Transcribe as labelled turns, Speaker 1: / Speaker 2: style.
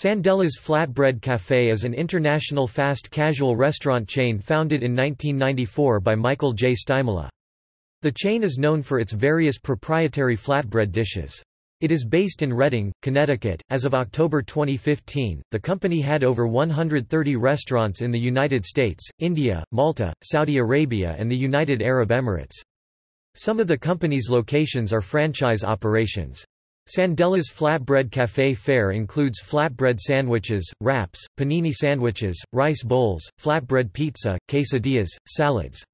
Speaker 1: Sandella's Flatbread Café is an international fast casual restaurant chain founded in 1994 by Michael J. Stimola. The chain is known for its various proprietary flatbread dishes. It is based in Redding, Connecticut. As of October 2015, the company had over 130 restaurants in the United States, India, Malta, Saudi Arabia, and the United Arab Emirates. Some of the company's locations are franchise operations. Sandella's Flatbread Café fare includes flatbread sandwiches, wraps, panini sandwiches, rice bowls, flatbread pizza, quesadillas, salads.